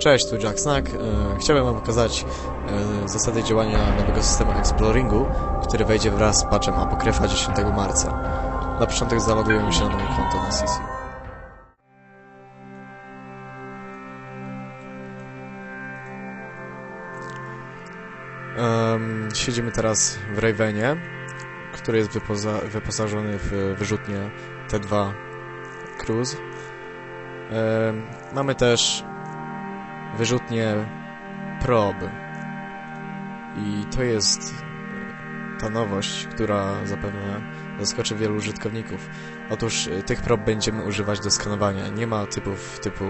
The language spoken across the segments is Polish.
Cześć, tu Jack Snack. E, chciałbym wam pokazać e, zasady działania nowego systemu Exploringu, który wejdzie wraz z patchem Apokryfa 10 marca. Na początek zalogujemy się na moje konto na CC. Siedzimy teraz w Ravenie, który jest wypoza wyposażony w wyrzutnię T2 Cruise. Mamy też wyrzutnię prob. I to jest ta nowość, która zapewne zaskoczy wielu użytkowników. Otóż y, tych prob będziemy używać do skanowania. Nie ma typów typu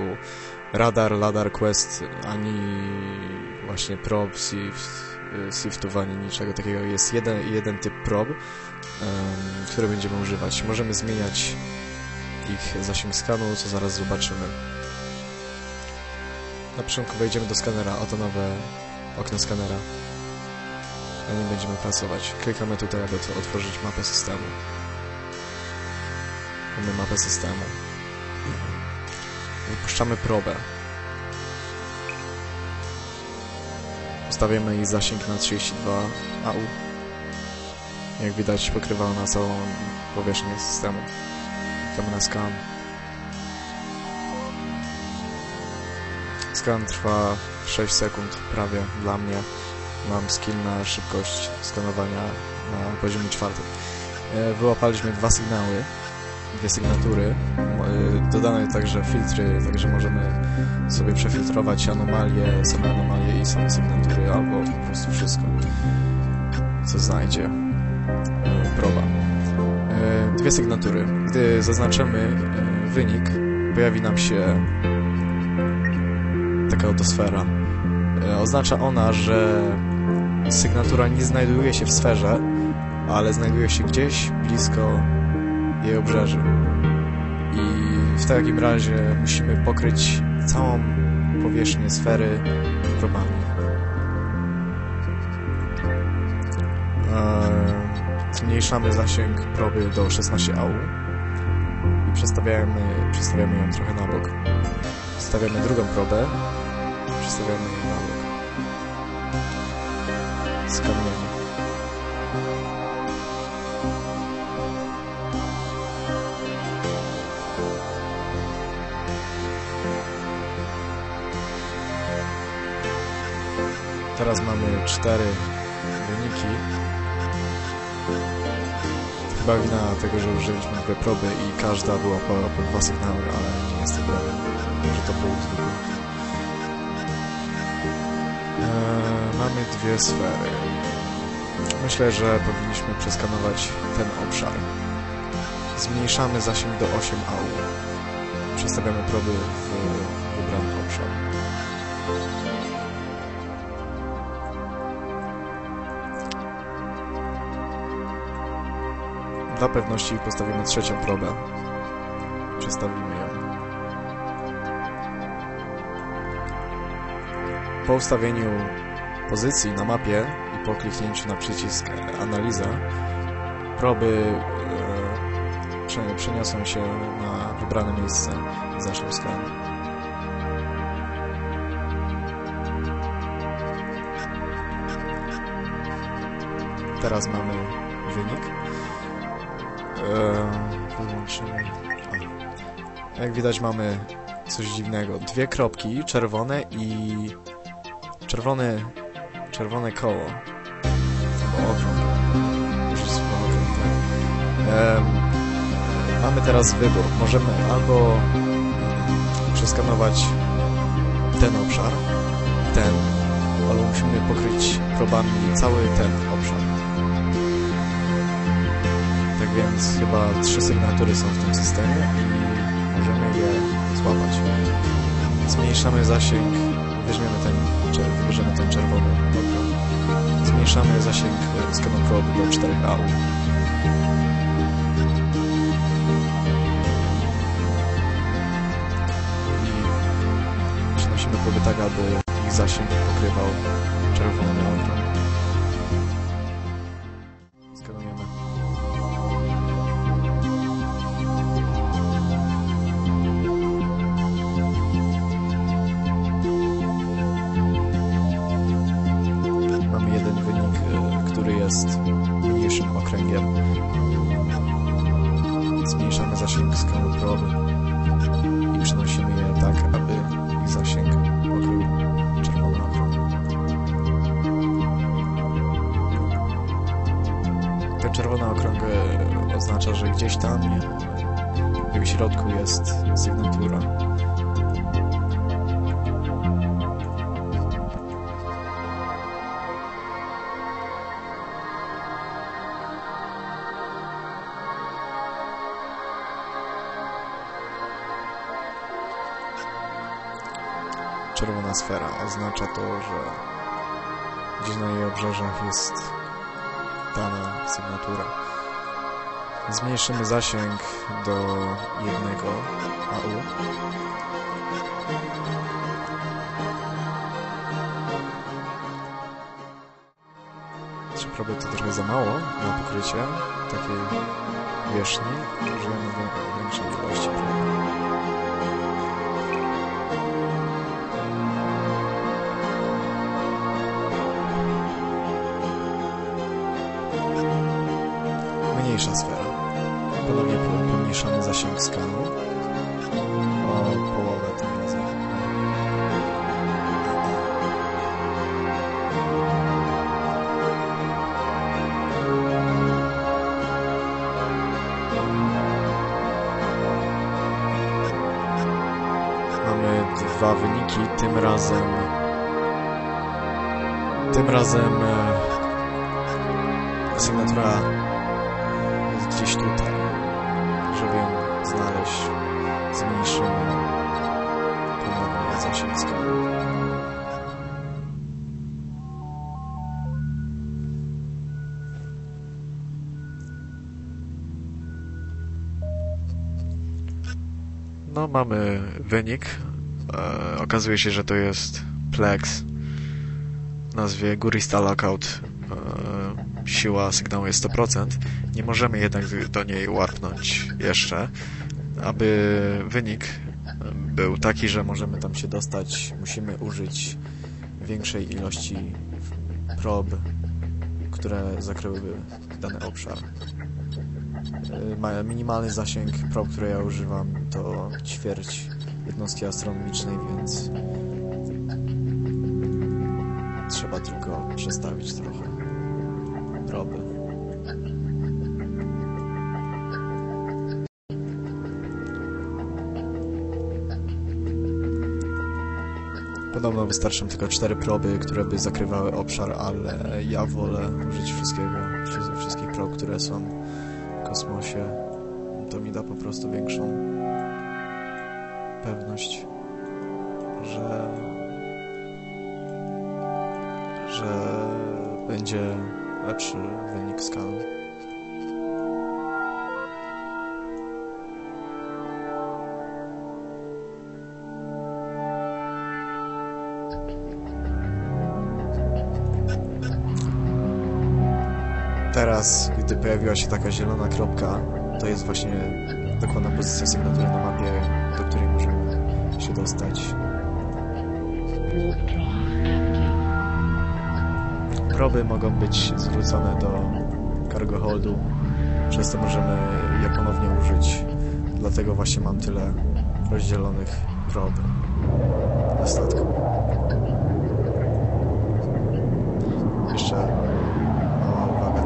radar, ladar, quest, ani właśnie prob, sift, y, siftów, ani niczego takiego. Jest jeden, jeden typ prob, um, który będziemy używać. Możemy zmieniać ich zasięg skanu, co zaraz zobaczymy. Na początku wejdziemy do skanera, oto nowe okno skanera. Na nim będziemy pracować. Klikamy tutaj, aby otworzyć mapę systemu. Mamy mapę systemu. Wypuszczamy probę. Ustawiamy jej zasięg na 32 AU. Jak widać pokrywa ona całą powierzchnię systemu. Klikamy na scan. Skan trwa 6 sekund prawie dla mnie. Mam skill na szybkość skanowania na poziomie czwartym. E, wyłapaliśmy dwa sygnały, dwie sygnatury. E, dodane także filtry, także możemy sobie przefiltrować anomalie, same anomalie i same sygnatury, albo po prostu wszystko, co znajdzie e, proba. Dwie sygnatury. Gdy zaznaczymy wynik, pojawi nam się taka oto sfera. Oznacza ona, że sygnatura nie znajduje się w sferze, ale znajduje się gdzieś blisko jej obrzeży. I w takim razie musimy pokryć całą powierzchnię sfery probami. Zmniejszamy zasięg proby do 16 AU i przestawiamy, przestawiamy ją trochę na bok. Stawiamy drugą probę, przestawiamy ją na bok. Skanujemy. Teraz mamy cztery wyniki. Chyba wina tego, że użyliśmy proby i każda była po, dwa sygnały, ale nie jestem pewien, że to był zwykły. Eee, mamy dwie sfery. Myślę, że powinniśmy przeskanować ten obszar. Zmniejszamy zasięg do 8 AU. Przestawiamy proby w wybrany obszar. Dla pewności postawimy trzecią probę. Przestawimy ją. Po ustawieniu pozycji na mapie i po kliknięciu na przycisk analiza proby e, przeniosą się na wybrane miejsce i zaczną skan. Teraz mamy wynik. Wyłączymy. Jak widać mamy coś dziwnego. Dwie kropki, czerwone i czerwone czerwone koło. Okrąg. Już jest okrąg, tak. mamy teraz wybór. Możemy albo przeskanować ten obszar, ten, albo musimy pokryć probami cały ten obszar. Tak więc chyba trzy sygnatury są w tym systemie i możemy je złapać. Zmniejszamy zasięg, weźmiemy ten, wybierzemy ten czerwony okrąg. Zmniejszamy zasięg skanu proby do 4 AU. I przenosimy proby tak, aby ich zasięg pokrywał czerwony okrąg. Jest mniejszym okręgiem. Zmniejszamy zasięg skały proby i przenosimy je tak, aby ich zasięg pokrył czerwony okrąg. Te czerwone okrąg e, oznacza, że gdzieś tam w środku jest sygnatura. Czerwona sfera oznacza to, że gdzieś na jej obrzeżach jest dana sygnatura. Zmniejszymy zasięg do jednego AU. Proby to trochę za mało na pokrycie takiej wierzchni. Użyjemy większej ilości prób. Mniejsza sfera. Ponownie pomniejszamy zasięg skanu o połowę tym razem. Mamy dwa wyniki, tym razem tym razem e, sygnatura jest gdzieś tutaj. Żeby ją znaleźć, zmniejszymy ponownie zasięg. No, mamy wynik. E, okazuje się, że to jest Plex w nazwie Gurista Lockout. E, siła sygnału jest 100%. Nie możemy jednak do niej warpnąć jeszcze. Aby wynik był taki, że możemy tam się dostać, musimy użyć większej ilości prob, które zakryłyby dany obszar. Ma minimalny zasięg prób, które ja używam, to ćwierć jednostki astronomicznej, więc trzeba tylko przestawić trochę proby. Podobno wystarczą tylko cztery proby, które by zakrywały obszar, ale ja wolę użyć wszystkiego, wszystkich prob, które są w kosmosie. To mi da po prostu większą pewność, że że będzie lepszy wynik skał. Teraz, gdy pojawiła się taka zielona kropka, to jest właśnie dokładna pozycja sygnatury na mapie, do której możemy się dostać. Proby mogą być zwrócone do cargo holdu, przez to możemy je ponownie użyć. Dlatego właśnie mam tyle rozdzielonych prob na statku. Jeszcze mała uwaga.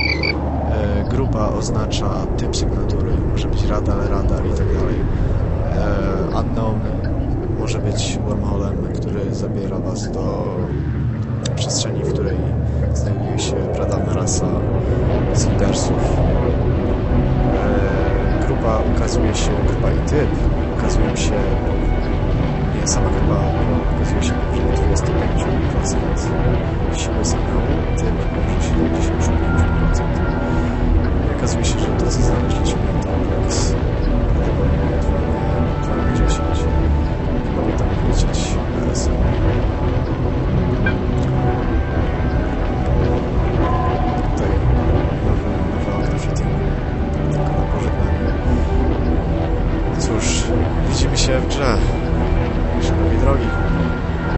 E, grupa oznacza typ sygnatury, może być radar, radar i tak dalej. E, unknown może być wormholem, który zabiera was do przestrzeni, w której tak zajmuje się bradana rasa swingersów. E, grupa okazuje się, grupa i typ okazują się, nie sama grupa okazuje się powyżej 25% siły sygnału, typ powyżej 75%. Okazuje się, że to jest zależne od tego,